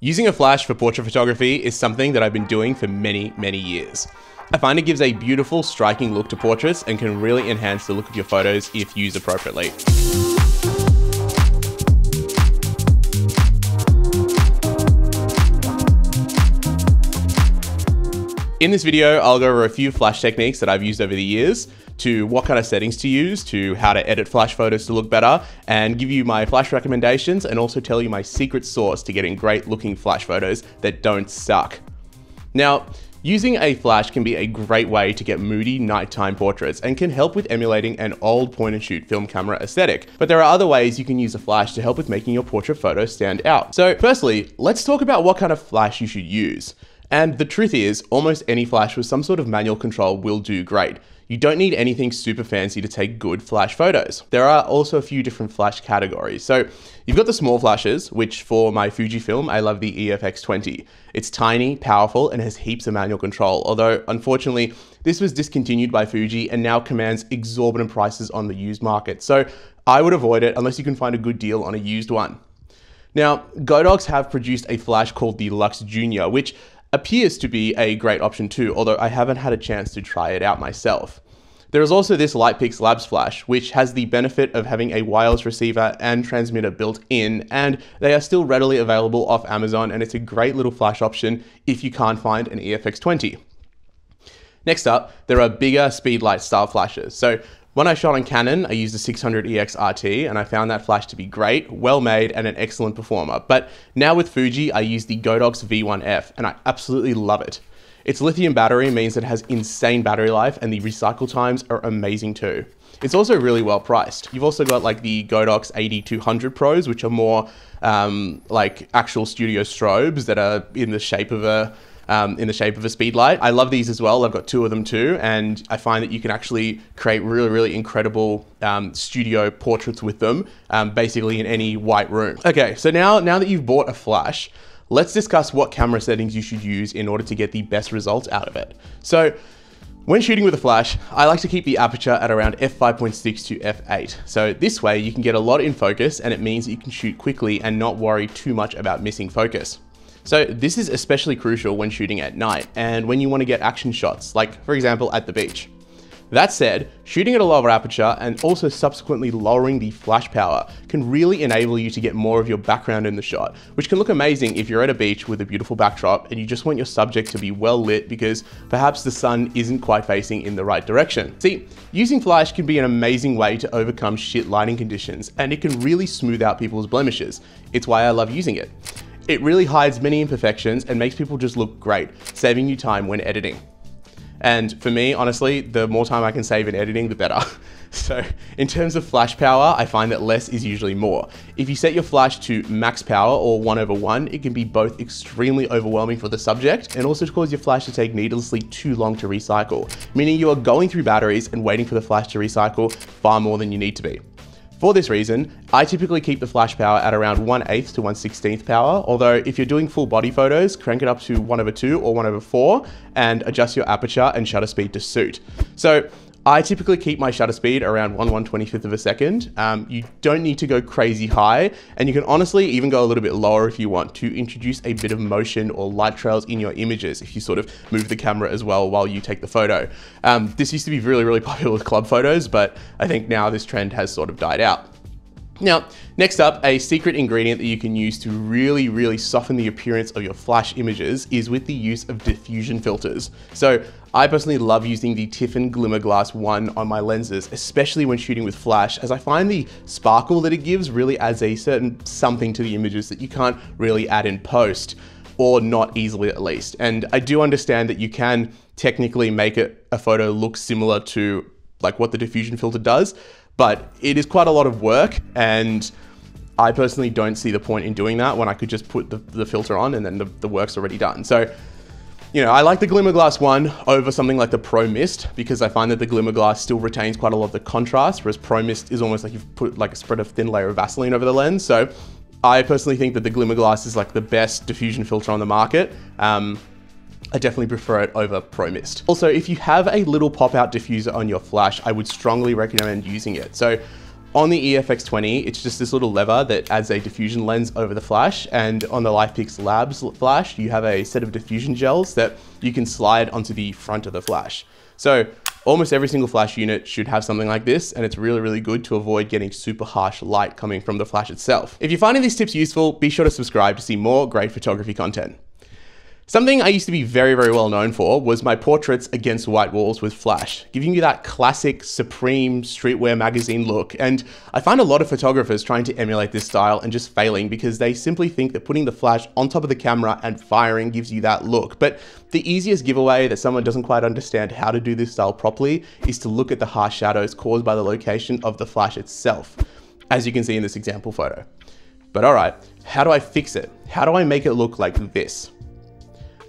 Using a flash for portrait photography is something that I've been doing for many, many years. I find it gives a beautiful, striking look to portraits and can really enhance the look of your photos if used appropriately. In this video, I'll go over a few flash techniques that I've used over the years, to what kind of settings to use, to how to edit flash photos to look better, and give you my flash recommendations and also tell you my secret sauce to getting great looking flash photos that don't suck. Now, Using a flash can be a great way to get moody nighttime portraits and can help with emulating an old point and shoot film camera aesthetic. But there are other ways you can use a flash to help with making your portrait photo stand out. So firstly, let's talk about what kind of flash you should use. And the truth is, almost any flash with some sort of manual control will do great. You don't need anything super fancy to take good flash photos. There are also a few different flash categories. So you've got the small flashes, which for my Fujifilm, I love the EFX20. It's tiny, powerful, and has heaps of manual control. Although, unfortunately, this was discontinued by Fuji and now commands exorbitant prices on the used market. So I would avoid it unless you can find a good deal on a used one. Now, Godox have produced a flash called the Lux Junior, which appears to be a great option too, although I haven't had a chance to try it out myself. There is also this Lightpix Labs flash, which has the benefit of having a wireless receiver and transmitter built in, and they are still readily available off Amazon, and it's a great little flash option if you can't find an EFX20. Next up, there are bigger speedlight style flashes. So when I shot on Canon, I used a 600EX RT and I found that flash to be great, well made, and an excellent performer. But now with Fuji, I use the Godox V1F and I absolutely love it. Its lithium battery means it has insane battery life and the recycle times are amazing too. It's also really well priced. You've also got like the Godox AD200 Pros, which are more um, like actual studio strobes that are in the shape of a um, in the shape of a speed light. I love these as well. I've got two of them too, and I find that you can actually create really, really incredible um, studio portraits with them, um, basically in any white room. Okay, so now now that you've bought a flash, let's discuss what camera settings you should use in order to get the best results out of it. So. When shooting with a flash, I like to keep the aperture at around f5.6 to f8. So this way you can get a lot in focus and it means that you can shoot quickly and not worry too much about missing focus. So this is especially crucial when shooting at night and when you want to get action shots, like for example at the beach. That said, shooting at a lower aperture and also subsequently lowering the flash power can really enable you to get more of your background in the shot, which can look amazing if you're at a beach with a beautiful backdrop and you just want your subject to be well lit because perhaps the sun isn't quite facing in the right direction. See, using flash can be an amazing way to overcome shit lighting conditions and it can really smooth out people's blemishes. It's why I love using it. It really hides many imperfections and makes people just look great, saving you time when editing. And for me, honestly, the more time I can save in editing, the better. so in terms of flash power, I find that less is usually more. If you set your flash to max power or one over one, it can be both extremely overwhelming for the subject and also cause your flash to take needlessly too long to recycle, meaning you are going through batteries and waiting for the flash to recycle far more than you need to be. For this reason, I typically keep the flash power at around 1 8th to 1 16th power, although if you're doing full body photos, crank it up to 1 over 2 or 1 over 4 and adjust your aperture and shutter speed to suit. So I typically keep my shutter speed around 1 125th of a second. Um, you don't need to go crazy high, and you can honestly even go a little bit lower if you want to introduce a bit of motion or light trails in your images if you sort of move the camera as well while you take the photo. Um, this used to be really, really popular with club photos, but I think now this trend has sort of died out. Now, next up, a secret ingredient that you can use to really, really soften the appearance of your flash images is with the use of diffusion filters. So I personally love using the Tiffen Glimmer Glass 1 on my lenses, especially when shooting with flash, as I find the sparkle that it gives really adds a certain something to the images that you can't really add in post, or not easily at least. And I do understand that you can technically make it, a photo look similar to like what the diffusion filter does, but it is quite a lot of work and I personally don't see the point in doing that when I could just put the, the filter on and then the, the work's already done. So, you know, I like the Glimmer Glass 1 over something like the Pro Mist because I find that the Glimmer Glass still retains quite a lot of the contrast, whereas Pro Mist is almost like you've put like a spread of thin layer of Vaseline over the lens. So I personally think that the Glimmer Glass is like the best diffusion filter on the market. Um, I definitely prefer it over Pro Mist. Also, if you have a little pop-out diffuser on your flash, I would strongly recommend using it. So On the EFX20, it's just this little lever that adds a diffusion lens over the flash. And on the Lightpix Labs flash, you have a set of diffusion gels that you can slide onto the front of the flash. So almost every single flash unit should have something like this, and it's really, really good to avoid getting super harsh light coming from the flash itself. If you're finding these tips useful, be sure to subscribe to see more great photography content. Something I used to be very, very well known for was my portraits against white walls with flash, giving you that classic Supreme streetwear magazine look. And I find a lot of photographers trying to emulate this style and just failing because they simply think that putting the flash on top of the camera and firing gives you that look. But the easiest giveaway that someone doesn't quite understand how to do this style properly is to look at the harsh shadows caused by the location of the flash itself, as you can see in this example photo. But all right, how do I fix it? How do I make it look like this?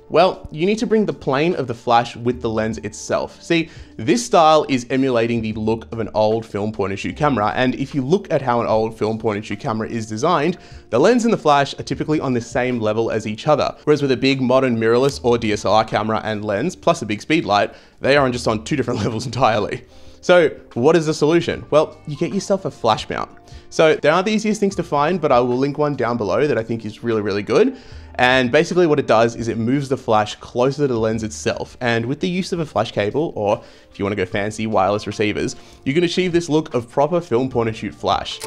Well, you need to bring the plane of the flash with the lens itself. See, this style is emulating the look of an old film point and shoot camera, and if you look at how an old film point and shoot camera is designed, the lens and the flash are typically on the same level as each other, whereas with a big modern mirrorless or DSLR camera and lens, plus a big speed light, they are just on two different levels entirely. So what is the solution? Well, you get yourself a flash mount. So they aren't the easiest things to find, but I will link one down below that I think is really, really good. And basically what it does is it moves the flash closer to the lens itself. And with the use of a flash cable, or if you want to go fancy, wireless receivers, you can achieve this look of proper film point and shoot flash.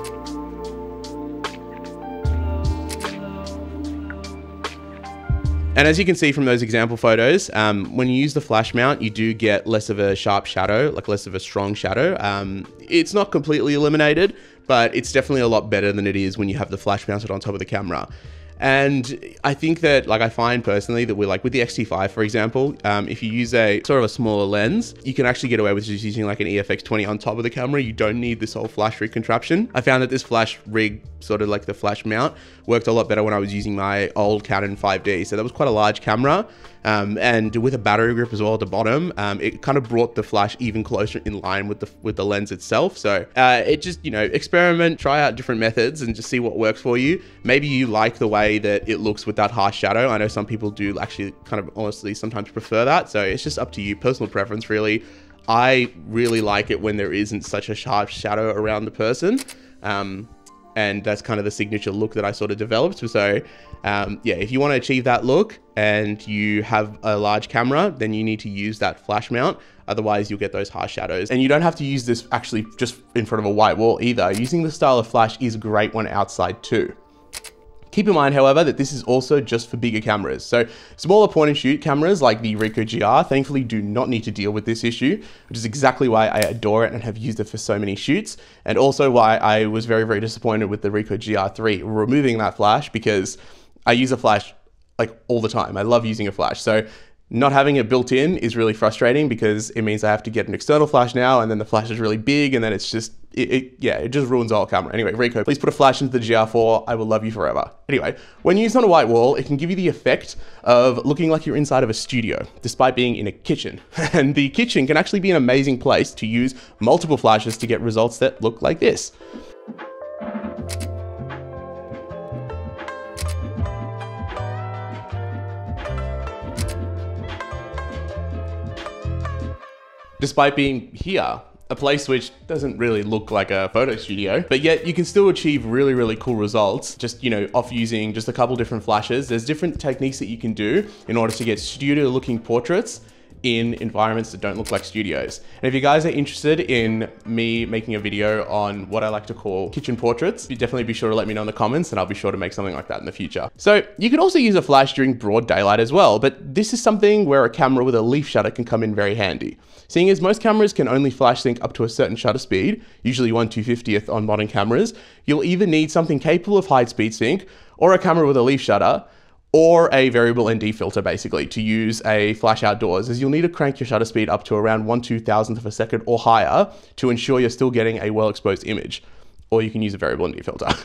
And as you can see from those example photos, um, when you use the flash mount, you do get less of a sharp shadow, like less of a strong shadow. Um, it's not completely eliminated, but it's definitely a lot better than it is when you have the flash mounted on top of the camera. And I think that, like, I find personally that we're like with the X-T5, for example, um, if you use a sort of a smaller lens, you can actually get away with just using like an EFX20 on top of the camera. You don't need this whole flash rig contraption. I found that this flash rig, sort of like the flash mount, worked a lot better when I was using my old Canon 5D. So that was quite a large camera. Um, and with a battery grip as well at the bottom, um, it kind of brought the flash even closer in line with the with the lens itself. So uh, it just you know experiment, try out different methods, and just see what works for you. Maybe you like the way that it looks with that harsh shadow. I know some people do actually kind of honestly sometimes prefer that. So it's just up to you, personal preference really. I really like it when there isn't such a sharp shadow around the person. Um, and that's kind of the signature look that I sort of developed. So um, yeah, if you want to achieve that look and you have a large camera, then you need to use that flash mount. Otherwise you'll get those harsh shadows. And you don't have to use this actually just in front of a white wall either. Using the style of flash is great when outside too. Keep in mind, however, that this is also just for bigger cameras. So smaller point and shoot cameras like the Ricoh GR thankfully do not need to deal with this issue, which is exactly why I adore it and have used it for so many shoots. And also why I was very, very disappointed with the Ricoh GR3 removing that flash because I use a flash like all the time. I love using a flash. So not having it built in is really frustrating because it means I have to get an external flash now and then the flash is really big and then it's just, it, it, yeah, it just ruins whole camera. Anyway, Ricoh, please put a flash into the GR4. I will love you forever. Anyway, when used on a white wall, it can give you the effect of looking like you're inside of a studio, despite being in a kitchen. and the kitchen can actually be an amazing place to use multiple flashes to get results that look like this. Despite being here a place which doesn't really look like a photo studio, but yet you can still achieve really, really cool results just, you know, off using just a couple different flashes. There's different techniques that you can do in order to get studio looking portraits in environments that don't look like studios. And if you guys are interested in me making a video on what I like to call kitchen portraits, you definitely be sure to let me know in the comments and I'll be sure to make something like that in the future. So you can also use a flash during broad daylight as well, but this is something where a camera with a leaf shutter can come in very handy. Seeing as most cameras can only flash sync up to a certain shutter speed, usually 1 250th on modern cameras, you'll either need something capable of high speed sync or a camera with a leaf shutter or a variable ND filter basically to use a flash outdoors is you'll need to crank your shutter speed up to around 1 2000th of a second or higher to ensure you're still getting a well exposed image. Or you can use a variable ND filter.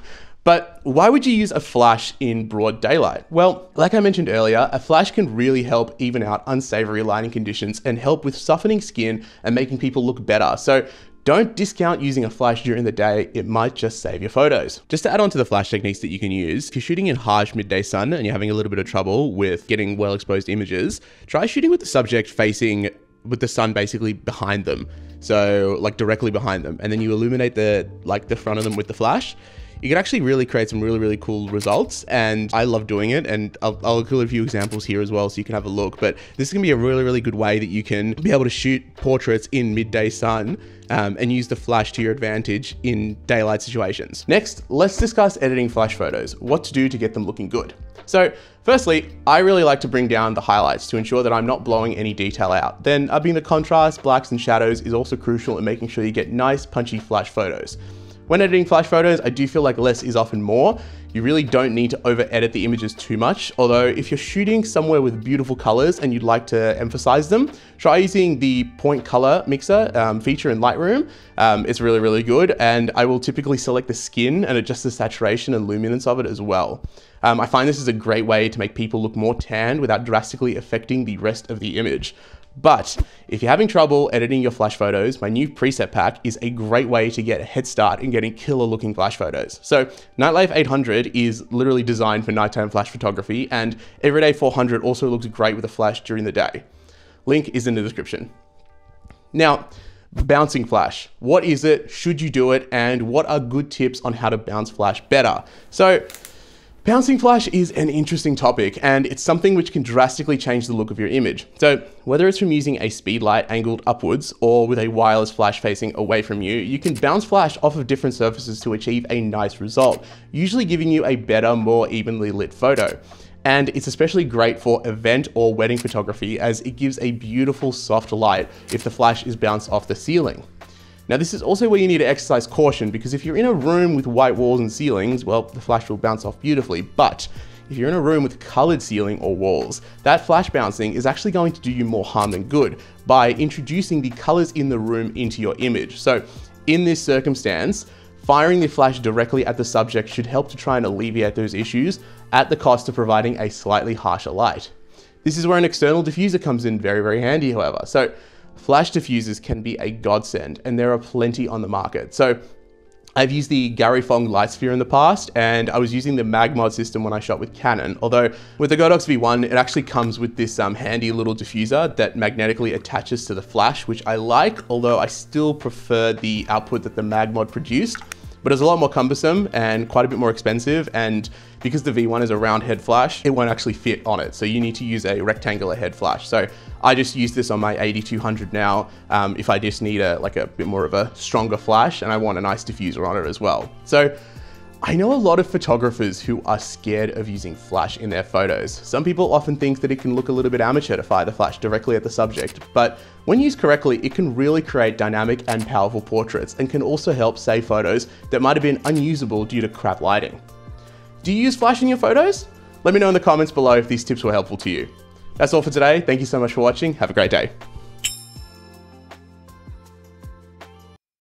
But why would you use a flash in broad daylight? Well, like I mentioned earlier, a flash can really help even out unsavory lighting conditions and help with softening skin and making people look better. So don't discount using a flash during the day, it might just save your photos. Just to add on to the flash techniques that you can use, if you're shooting in harsh midday sun and you're having a little bit of trouble with getting well exposed images, try shooting with the subject facing with the sun basically behind them. So like directly behind them. And then you illuminate the like the front of them with the flash you can actually really create some really, really cool results. And I love doing it. And I'll, I'll include a few examples here as well so you can have a look. But this is going to be a really, really good way that you can be able to shoot portraits in midday sun um, and use the flash to your advantage in daylight situations. Next, let's discuss editing flash photos, what to do to get them looking good. So firstly, I really like to bring down the highlights to ensure that I'm not blowing any detail out. Then upping the contrast, blacks and shadows is also crucial in making sure you get nice punchy flash photos. When editing flash photos, I do feel like less is often more. You really don't need to over edit the images too much. Although if you're shooting somewhere with beautiful colors and you'd like to emphasize them, try using the point color mixer um, feature in Lightroom. Um, it's really, really good. And I will typically select the skin and adjust the saturation and luminance of it as well. Um, I find this is a great way to make people look more tanned without drastically affecting the rest of the image. But if you're having trouble editing your flash photos, my new preset pack is a great way to get a head start in getting killer looking flash photos. So Nightlife 800 is literally designed for nighttime flash photography and Everyday 400 also looks great with a flash during the day. Link is in the description. Now, bouncing flash. What is it? Should you do it? And what are good tips on how to bounce flash better? So Bouncing flash is an interesting topic and it's something which can drastically change the look of your image. So whether it's from using a speed light angled upwards or with a wireless flash facing away from you, you can bounce flash off of different surfaces to achieve a nice result, usually giving you a better, more evenly lit photo. And it's especially great for event or wedding photography as it gives a beautiful soft light if the flash is bounced off the ceiling. Now this is also where you need to exercise caution because if you're in a room with white walls and ceilings, well, the flash will bounce off beautifully, but if you're in a room with colored ceiling or walls, that flash bouncing is actually going to do you more harm than good by introducing the colors in the room into your image. So in this circumstance, firing the flash directly at the subject should help to try and alleviate those issues at the cost of providing a slightly harsher light. This is where an external diffuser comes in very, very handy, however. So Flash diffusers can be a godsend and there are plenty on the market. So I've used the Gary Fong Lightsphere in the past, and I was using the MagMod system when I shot with Canon. Although with the Godox V1, it actually comes with this um, handy little diffuser that magnetically attaches to the flash, which I like, although I still prefer the output that the MagMod produced but it's a lot more cumbersome and quite a bit more expensive. And because the V1 is a round head flash, it won't actually fit on it. So you need to use a rectangular head flash. So I just use this on my AD200 now um, if I just need a like a bit more of a stronger flash and I want a nice diffuser on it as well. So I know a lot of photographers who are scared of using flash in their photos. Some people often think that it can look a little bit amateur to fire the flash directly at the subject, but when used correctly, it can really create dynamic and powerful portraits and can also help save photos that might have been unusable due to crap lighting. Do you use flash in your photos? Let me know in the comments below if these tips were helpful to you. That's all for today. Thank you so much for watching. Have a great day.